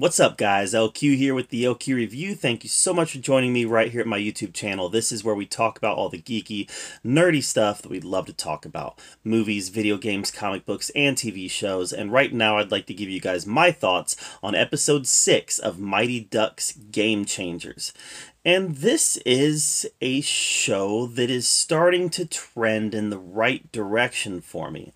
What's up, guys? LQ here with the LQ Review. Thank you so much for joining me right here at my YouTube channel. This is where we talk about all the geeky, nerdy stuff that we'd love to talk about movies, video games, comic books, and TV shows. And right now, I'd like to give you guys my thoughts on episode 6 of Mighty Ducks Game Changers. And this is a show that is starting to trend in the right direction for me.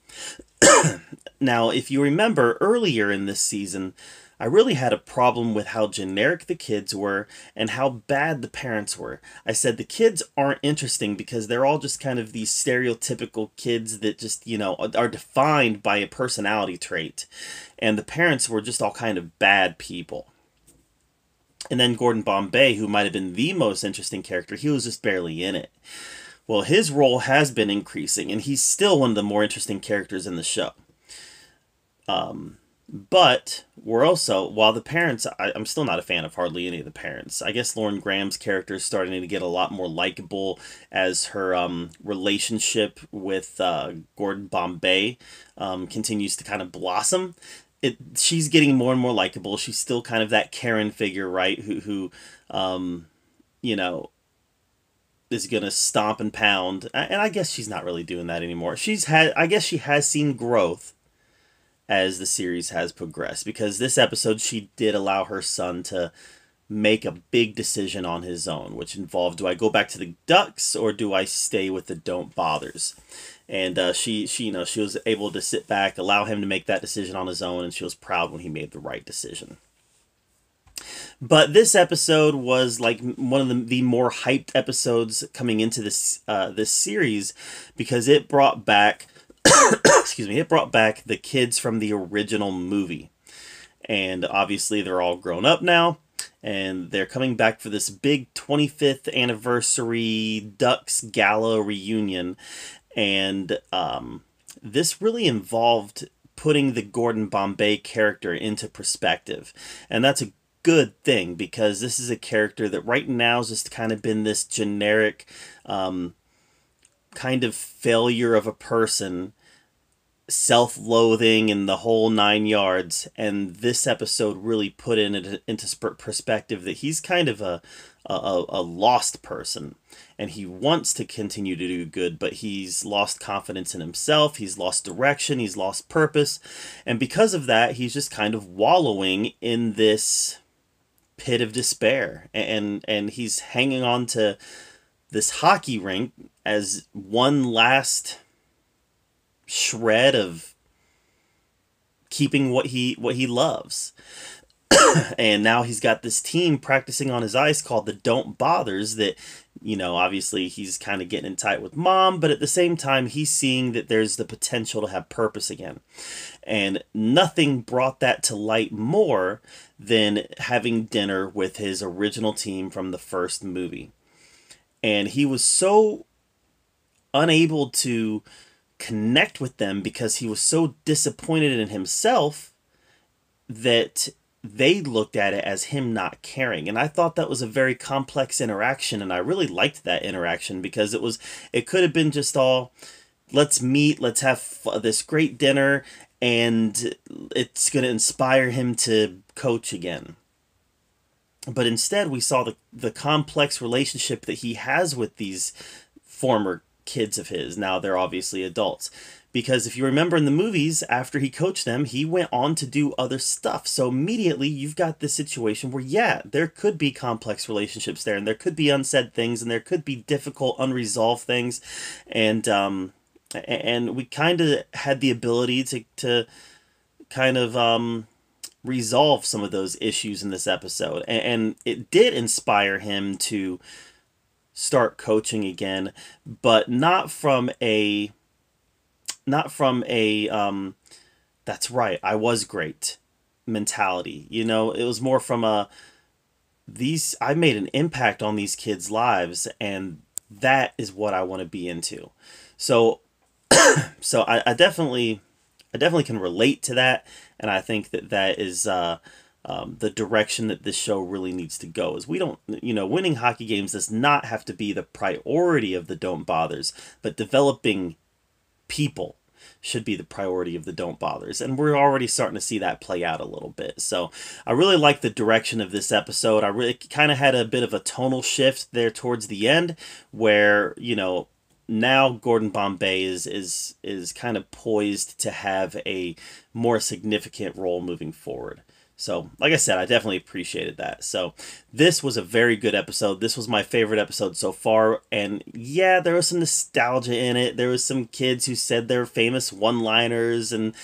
now, if you remember earlier in this season, I really had a problem with how generic the kids were and how bad the parents were. I said the kids aren't interesting because they're all just kind of these stereotypical kids that just, you know, are defined by a personality trait. And the parents were just all kind of bad people. And then Gordon Bombay, who might have been the most interesting character, he was just barely in it. Well, his role has been increasing, and he's still one of the more interesting characters in the show. Um, but we're also, while the parents, I, am still not a fan of hardly any of the parents. I guess Lauren Graham's character is starting to get a lot more likable as her um, relationship with uh, Gordon Bombay um, continues to kind of blossom. It, she's getting more and more likable. She's still kind of that Karen figure, right? Who, who um, you know, is gonna stomp and pound. And I guess she's not really doing that anymore. She's had, I guess she has seen growth as the series has progressed because this episode she did allow her son to make a big decision on his own which involved do i go back to the ducks or do i stay with the don't bothers? And uh, she she you know she was able to sit back allow him to make that decision on his own and she was proud when he made the right decision. But this episode was like one of the, the more hyped episodes coming into this uh, this series because it brought back excuse me, it brought back the kids from the original movie. And obviously they're all grown up now and they're coming back for this big 25th anniversary Ducks Gala reunion. And um, this really involved putting the Gordon Bombay character into perspective. And that's a good thing because this is a character that right now has just kind of been this generic um, kind of failure of a person self-loathing and the whole nine yards and this episode really put in it into perspective that he's kind of a, a a lost person and he wants to continue to do good but he's lost confidence in himself he's lost direction he's lost purpose and because of that he's just kind of wallowing in this pit of despair and and he's hanging on to this hockey rink as one last shred of keeping what he what he loves. and now he's got this team practicing on his ice called the Don't Bothers that you know, obviously he's kind of getting in tight with mom, but at the same time he's seeing that there's the potential to have purpose again. And nothing brought that to light more than having dinner with his original team from the first movie. And he was so unable to connect with them because he was so disappointed in himself that they looked at it as him not caring. And i thought that was a very complex interaction and i really liked that interaction because it was it could have been just all let's meet let's have this great dinner and it's going to inspire him to coach again but instead we saw the the complex relationship that he has with these former kids of his. Now they're obviously adults. Because if you remember in the movies, after he coached them, he went on to do other stuff. So immediately you've got this situation where, yeah, there could be complex relationships there, and there could be unsaid things, and there could be difficult, unresolved things. And, um, and we kind of had the ability to, to kind of, um, resolve some of those issues in this episode. And, it did inspire him to start coaching again, but not from a not from a um that's right, I was great mentality. You know, it was more from a these I made an impact on these kids' lives and that is what I want to be into. So so I, I definitely I definitely can relate to that and I think that that is uh um, the direction that this show really needs to go is we don't you know winning hockey games does not have to be the priority of the don't bothers but developing people should be the priority of the don't bothers. And we're already starting to see that play out a little bit. So I really like the direction of this episode. I really kind of had a bit of a tonal shift there towards the end where, you know, now Gordon Bombay is is is kind of poised to have a more significant role moving forward. So, like I said, I definitely appreciated that. So, this was a very good episode. This was my favorite episode so far. And yeah, there was some nostalgia in it. There was some kids who said their famous one-liners and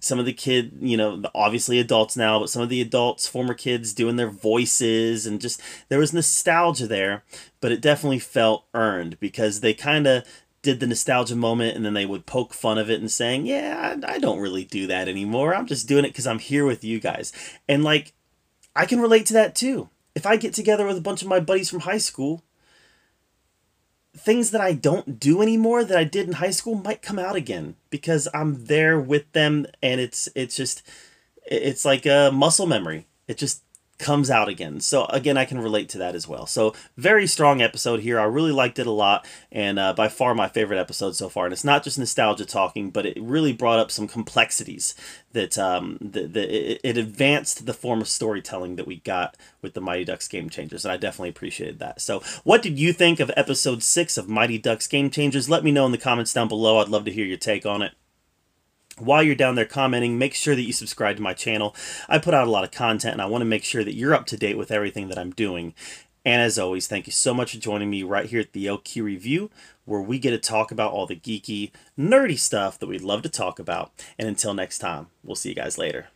some of the kid, you know, obviously adults now, but some of the adults, former kids doing their voices and just there was nostalgia there, but it definitely felt earned because they kind of did the nostalgia moment and then they would poke fun of it and saying, "Yeah, I, I don't really do that anymore. I'm just doing it cuz I'm here with you guys." And like I can relate to that too. If I get together with a bunch of my buddies from high school, things that I don't do anymore that I did in high school might come out again because I'm there with them and it's it's just it's like a muscle memory. It just comes out again. So again, I can relate to that as well. So very strong episode here. I really liked it a lot, and uh, by far my favorite episode so far. And it's not just nostalgia talking, but it really brought up some complexities that um, that, that it, it advanced the form of storytelling that we got with the Mighty Ducks Game Changers, and I definitely appreciated that. So, what did you think of episode six of Mighty Ducks Game Changers? Let me know in the comments down below. I'd love to hear your take on it while you're down there commenting, make sure that you subscribe to my channel. I put out a lot of content and I want to make sure that you're up to date with everything that I'm doing. And as always, thank you so much for joining me right here at the LQ Review, where we get to talk about all the geeky, nerdy stuff that we'd love to talk about. And until next time, we'll see you guys later.